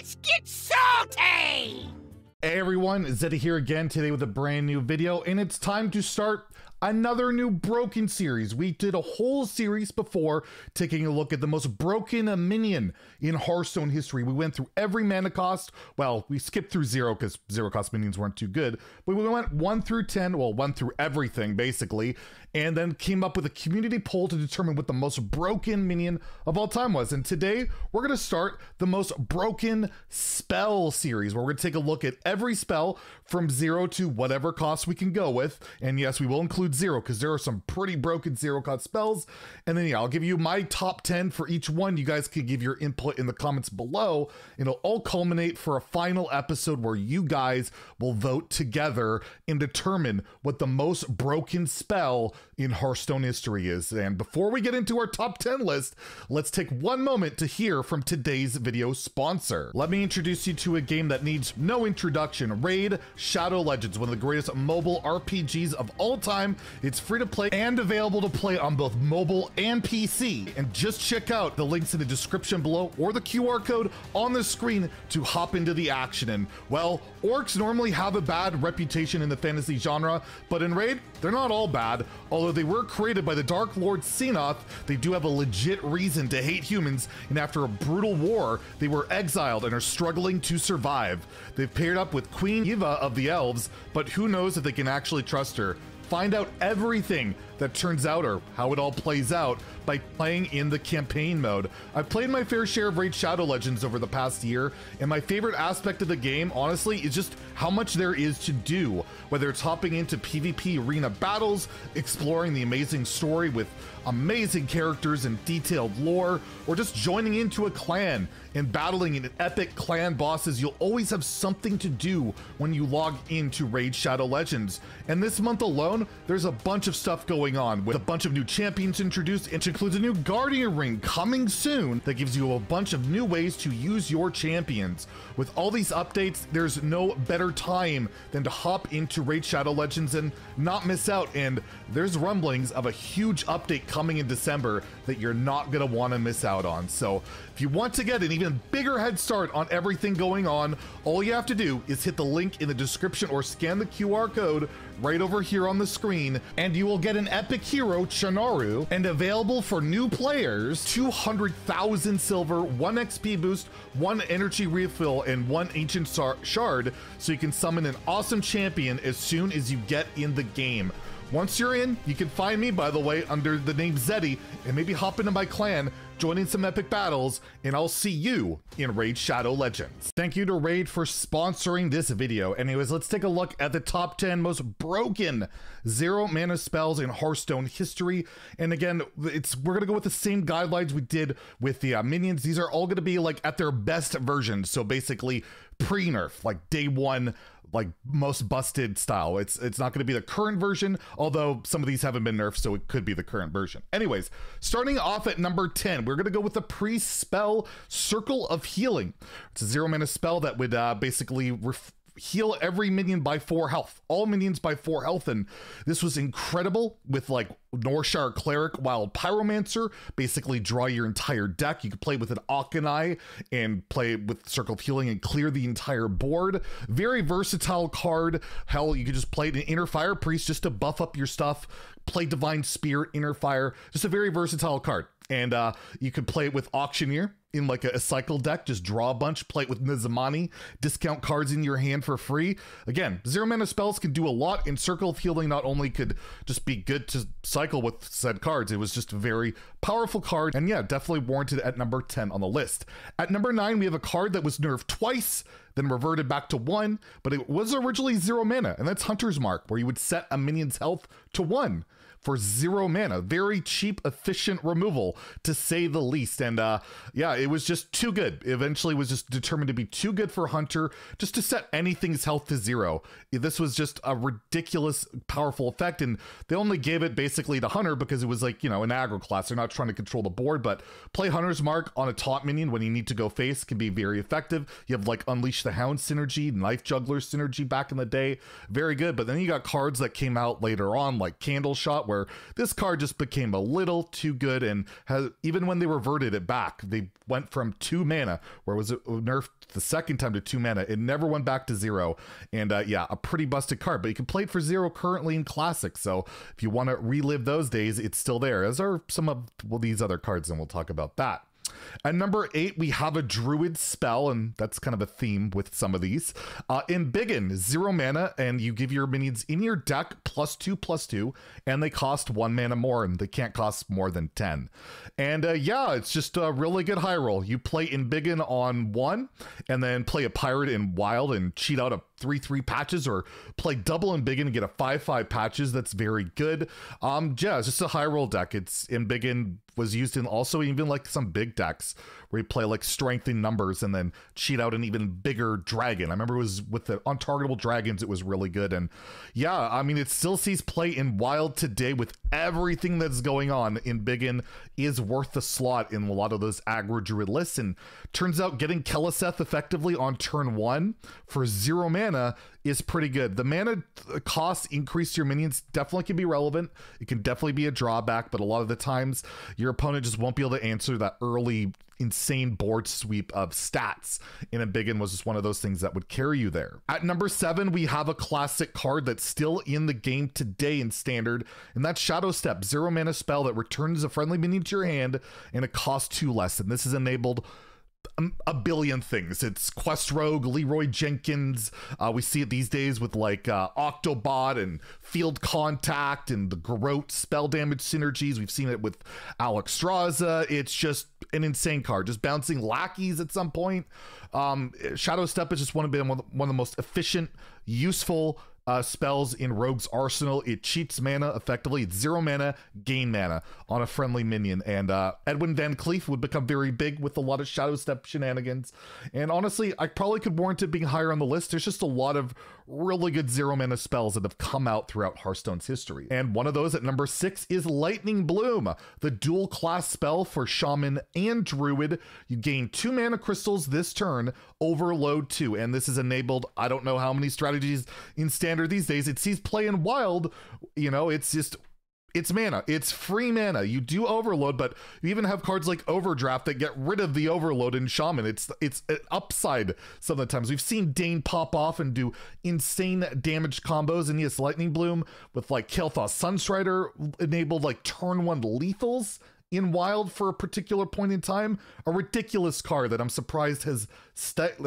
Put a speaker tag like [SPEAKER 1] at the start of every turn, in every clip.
[SPEAKER 1] Let's get salty!
[SPEAKER 2] Hey everyone, Zeddy here again today with a brand new video, and it's time to start another new broken series. We did a whole series before taking a look at the most broken minion in Hearthstone history. We went through every mana cost. Well, we skipped through zero because zero cost minions weren't too good, but we went one through 10, well, one through everything basically, and then came up with a community poll to determine what the most broken minion of all time was. And today we're going to start the most broken spell series where we're going to take a look at every spell from zero to whatever cost we can go with. And yes, we will include include zero because there are some pretty broken zero cost spells. And then, yeah, I'll give you my top 10 for each one. You guys can give your input in the comments below. It'll all culminate for a final episode where you guys will vote together and determine what the most broken spell in Hearthstone history is. And before we get into our top 10 list, let's take one moment to hear from today's video sponsor. Let me introduce you to a game that needs no introduction Raid Shadow Legends, one of the greatest mobile RPGs of all time it's free to play and available to play on both mobile and PC. And just check out the links in the description below or the QR code on the screen to hop into the action. And well, orcs normally have a bad reputation in the fantasy genre, but in Raid, they're not all bad. Although they were created by the Dark Lord Siroth, they do have a legit reason to hate humans, and after a brutal war, they were exiled and are struggling to survive. They've paired up with Queen Eva of the Elves, but who knows if they can actually trust her. Find out everything that turns out or how it all plays out by playing in the campaign mode. I've played my fair share of Raid Shadow Legends over the past year, and my favorite aspect of the game, honestly, is just how much there is to do. Whether it's hopping into PvP arena battles, exploring the amazing story with amazing characters and detailed lore, or just joining into a clan and battling in epic clan bosses, you'll always have something to do when you log into Raid Shadow Legends. And this month alone, there's a bunch of stuff going on with a bunch of new champions introduced, which includes a new Guardian Ring coming soon that gives you a bunch of new ways to use your champions. With all these updates, there's no better time than to hop into Raid Shadow Legends and not miss out. And there's rumblings of a huge update coming in December that you're not going to want to miss out on. So if you want to get an even bigger head start on everything going on, all you have to do is hit the link in the description or scan the QR code right over here on the screen, and you will get an epic hero, Chonoru, and available for new players 200,000 silver, 1 XP boost, 1 energy refill, and 1 ancient shard, so you can summon an awesome champion as soon as you get in the game. Once you're in, you can find me, by the way, under the name Zeddy, and maybe hop into my clan, joining some epic battles, and I'll see you in Raid Shadow Legends. Thank you to Raid for sponsoring this video. Anyways, let's take a look at the top 10 most broken zero mana spells in Hearthstone history. And again, it's we're gonna go with the same guidelines we did with the uh, minions. These are all gonna be like at their best version. So basically pre-nerf, like day one like most busted style. It's it's not going to be the current version, although some of these haven't been nerfed, so it could be the current version. Anyways, starting off at number 10, we're going to go with the pre-spell Circle of Healing. It's a zero mana spell that would uh, basically ref- heal every minion by four health, all minions by four health. And this was incredible with like Northshire Cleric, Wild Pyromancer, basically draw your entire deck. You could play with an Auchenai and play with Circle of Healing and clear the entire board. Very versatile card. Hell, you could just play an Inner Fire Priest just to buff up your stuff. Play Divine Spirit, Inner Fire. Just a very versatile card. And uh, you could play it with Auctioneer in like a, a, cycle deck, just draw a bunch, play it with Nazmani, discount cards in your hand for free. Again, zero mana spells can do a lot, and Circle of Healing not only could just be good to cycle with said cards, it was just a very powerful card, and yeah, definitely warranted at number 10 on the list. At number 9, we have a card that was nerfed twice, then reverted back to 1, but it was originally zero mana, and that's Hunter's Mark, where you would set a minion's health to 1 for zero mana. Very cheap, efficient removal, to say the least. And uh, yeah, it was just too good. Eventually was just determined to be too good for Hunter just to set anything's health to zero. This was just a ridiculous, powerful effect. And they only gave it basically to Hunter because it was like, you know, an aggro class. They're not trying to control the board, but play Hunter's Mark on a top minion when you need to go face can be very effective. You have like Unleash the Hound synergy, Knife Juggler synergy back in the day. Very good. But then you got cards that came out later on, like Candle Shot where this card just became a little too good and has even when they reverted it back, they went from two mana, where it was nerfed the second time to two mana. It never went back to zero. And uh, yeah, a pretty busted card, but you can play it for zero currently in Classic. So if you want to relive those days, it's still there, as are some of well, these other cards, and we'll talk about that. At number eight, we have a druid spell, and that's kind of a theme with some of these. Uh, Biggin, zero mana, and you give your minions in your deck plus two, plus two, and they cost one mana more, and they can't cost more than 10. And uh, yeah, it's just a really good high roll. You play Embiggen on one, and then play a pirate in wild and cheat out a 3 3 patches, or play double Embiggen and get a 5 5 patches. That's very good. Um, yeah, it's just a high roll deck. It's Embiggen was used in also even like some big decks where you play like strength in numbers and then cheat out an even bigger dragon. I remember it was with the untargetable dragons, it was really good. And yeah, I mean, it still sees play in wild today with everything that's going on Embiggen is worth the slot in a lot of those aggro druid lists. And turns out getting Keleseth effectively on turn one for zero mana is pretty good. The mana uh, cost increase your minions definitely can be relevant. It can definitely be a drawback, but a lot of the times your opponent just won't be able to answer that early insane board sweep of stats. And Embiggen was just one of those things that would carry you there. At number seven, we have a classic card that's still in the game today in standard, and that's Shadow Step, zero mana spell that returns a friendly minion to your hand and it costs two less. And this is enabled a billion things. It's Quest Rogue, Leroy Jenkins. Uh, we see it these days with like uh, Octobot and Field Contact and the Garrote spell damage synergies. We've seen it with Alexstrasza. It's just an insane card, just bouncing lackeys at some point. Um, Shadow Step is just one of, the, one of the most efficient, useful uh, spells in Rogue's arsenal. It cheats mana effectively. It's zero mana, gain mana on a friendly minion. And uh, Edwin Van Cleef would become very big with a lot of Shadow Step shenanigans. And honestly, I probably could warrant it being higher on the list. There's just a lot of really good zero mana spells that have come out throughout Hearthstone's history. And one of those at number six is Lightning Bloom, the dual class spell for Shaman and Druid. You gain two mana crystals this turn, overload two. And this is enabled, I don't know how many strategies in standard these days. It sees play in wild, you know, it's just it's mana. It's free mana. You do overload, but you even have cards like Overdraft that get rid of the overload in Shaman. It's it's an upside some of the times. We've seen Dane pop off and do insane damage combos in yes, Lightning Bloom with like Kael'thas Sunstrider enabled like turn one lethals in Wild for a particular point in time. A ridiculous card that I'm surprised has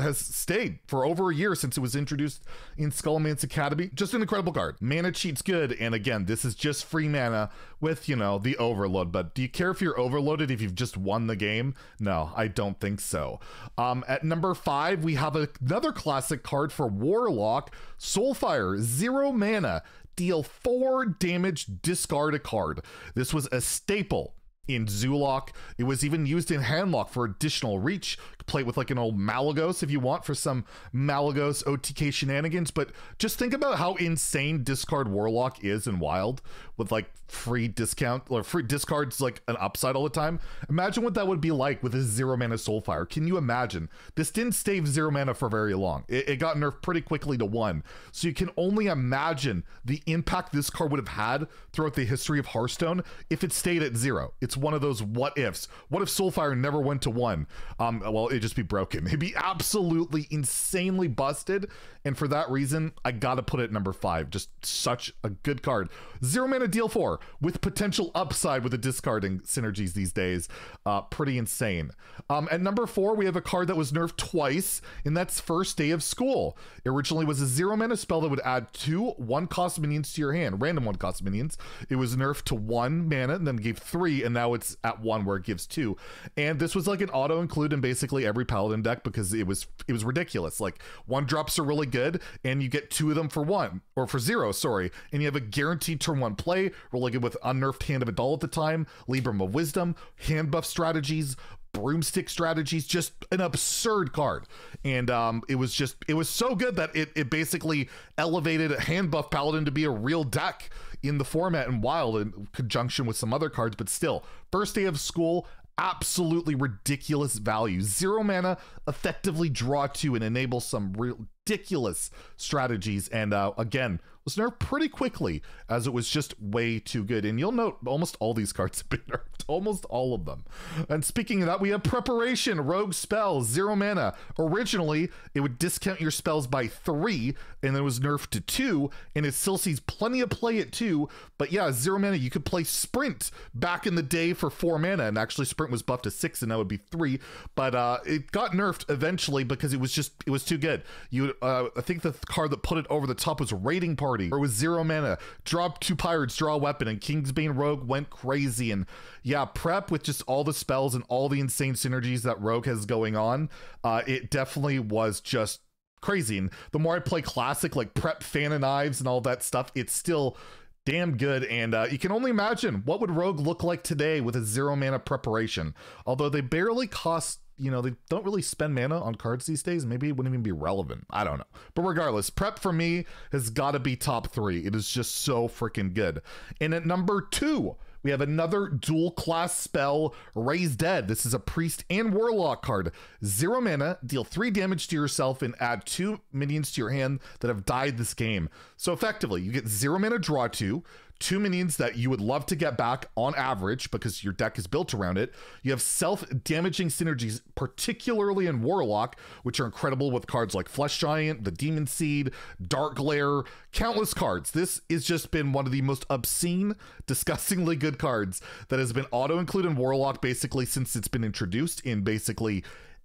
[SPEAKER 2] has stayed for over a year since it was introduced in Scholomance Academy. Just an incredible card. Mana cheat's good, and again, this is just free mana with you know the overload. But do you care if you're overloaded if you've just won the game? No, I don't think so. Um, at number five, we have another classic card for Warlock, Soulfire, zero mana deal four damage, discard a card. This was a staple in Zoolock. It was even used in Handlock for additional reach. Play with like an old Malygos if you want for some Malygos OTK shenanigans. But just think about how insane discard Warlock is in Wild with like free discount or free discards like an upside all the time. Imagine what that would be like with a zero mana Soulfire. Can you imagine? This didn't stay zero mana for very long. It, it got nerfed pretty quickly to one. So you can only imagine the impact this card would have had throughout the history of Hearthstone if it stayed at zero. It's one of those what ifs. What if Soulfire never went to one? Um, well, it'd just be broken. It'd be absolutely insanely busted. And for that reason, I gotta put it number five. Just such a good card. Zero mana deal four with potential upside with the discarding synergies these days. Uh, pretty insane. Um, at number four, we have a card that was nerfed twice, and that's First Day of School. It originally was a zero mana spell that would add two one cost minions to your hand, random one cost minions. It was nerfed to one mana and then gave three, and now it's at one where it gives two. And this was like an auto include and basically every paladin deck because it was it was ridiculous. Like one drops are really good, and you get two of them for one or for zero, sorry, and you have a guaranteed turn one play. Really good with unnerfed Hand of A'dal at the time, Libram of Wisdom, hand buff strategies, broomstick strategies just an absurd card and um it was just it was so good that it, it basically elevated hand buff paladin to be a real deck in the format and wild in conjunction with some other cards but still first day of school absolutely ridiculous value. Zero mana, effectively draw two and enable some ridiculous strategies. And uh, again, was nerfed pretty quickly as it was just way too good. And you'll note almost all these cards have been nerfed, almost all of them. And speaking of that, we have preparation, rogue spells, zero mana. Originally, it would discount your spells by three, and then it was nerfed to two, and it still sees plenty of play at two. But yeah, zero mana, you could play sprint back in the day for four mana, and actually sprint was buffed to six, and that would be three. But uh, it got nerfed eventually because it was just it was too good. You, uh, I think the card that put it over the top was Raiding Party or with zero mana, drop two pirates, draw a weapon, and Kingsbane Rogue went crazy. And yeah, prep with just all the spells and all the insane synergies that Rogue has going on, uh, it definitely was just crazy. And the more I play classic, like prep fan of knives and all that stuff, it's still damn good and uh, you can only imagine what would rogue look like today with a zero mana preparation although they barely cost you know, they don't really spend mana on cards these days. Maybe it wouldn't even be relevant. I don't know. But regardless, prep for me has got to be top three. It is just so freaking good. And at number two, we have another dual class spell, Raise Dead. This is a priest and warlock card. Zero mana, deal three damage to yourself, and add two minions to your hand that have died this game. So effectively, you get zero mana draw two, two minions that you would love to get back on average because your deck is built around it. You have self damaging synergies, particularly in Warlock, which are incredible with cards like Flesh Giant, the Demon Seed, Dark Glare, countless cards. This has just been one of the most obscene, disgustingly good cards that has been auto included in Warlock basically since it's been introduced in basically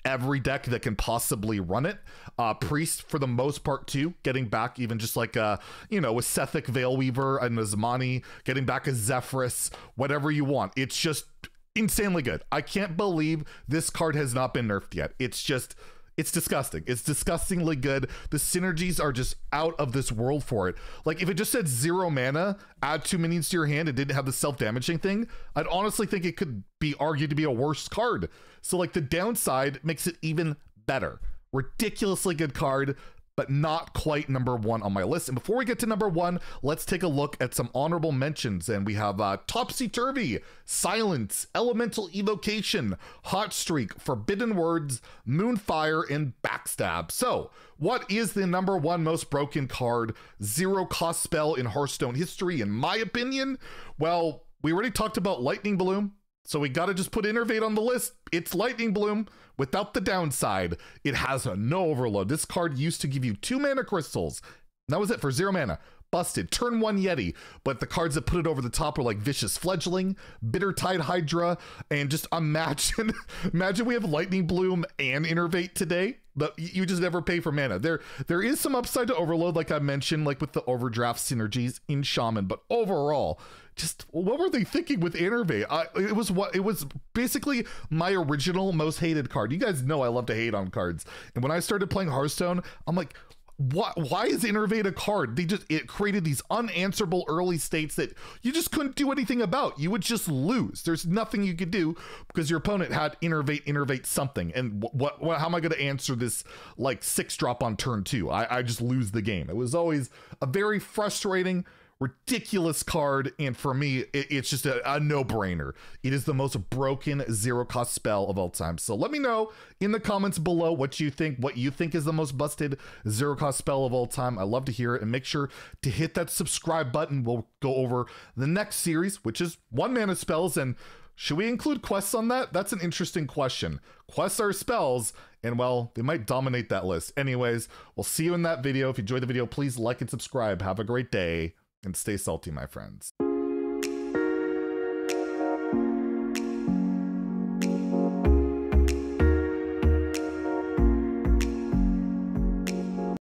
[SPEAKER 2] every deck that can possibly run it. Uh, Priest, for the most part, too, getting back even just like, uh, you know, with Sethekk Veilweaver and Nazmani, getting back a Zephrys, whatever you want. It's just insanely good. I can't believe this card has not been nerfed yet. It's just it's disgusting. It's disgustingly good. The synergies are just out of this world for it. Like if it just said zero mana, add two minions to your hand, and didn't have the self-damaging thing, I'd honestly think it could be argued to be a worse card. So like the downside makes it even better. Ridiculously good card but not quite number one on my list. And before we get to number one, let's take a look at some honorable mentions. And we have uh, Topsy Turvy, Silence, Elemental Evocation, Hot Streak, Forbidden Words, Moonfire, and Backstab. So, what is the number one most broken card, zero cost spell in Hearthstone history, in my opinion? Well, we already talked about Lightning Bloom. So we got to just put Innervate on the list. It's Lightning Bloom without the downside. It has a no overload. This card used to give you two mana crystals. That was it for zero mana. Busted. Turn one Yeti. But the cards that put it over the top were like Vicious Fledgling, Bitter Tide Hydra, and just imagine, imagine we have Lightning Bloom and Innervate today. But you just never pay for mana. There, there is some upside to overload, like I mentioned, like with the overdraft synergies in Shaman. But overall, just what were they thinking with Innervate? It was what it was basically my original most hated card. You guys know I love to hate on cards, and when I started playing Hearthstone, I'm like, why why is Innervate a card? They just it created these unanswerable early states that you just couldn't do anything about. You would just lose. There's nothing you could do because your opponent had Innervate Innervate something. And what, what how am I going to answer this like six drop on turn two? I, I just lose the game. It was always a very frustrating ridiculous card and for me it, it's just a, a, no-brainer. It is the most broken zero cost spell of all time. So let me know in the comments below what you think what you think is the most busted zero cost spell of all time. I love to hear it and make sure to hit that subscribe button. We'll go over the next series which is one mana spells and should we include quests on that? That's an interesting question. Quests are spells and well they might dominate that list. Anyways we'll see you in that video. If you enjoyed the video please like and subscribe. Have a great day and stay salty, my friends.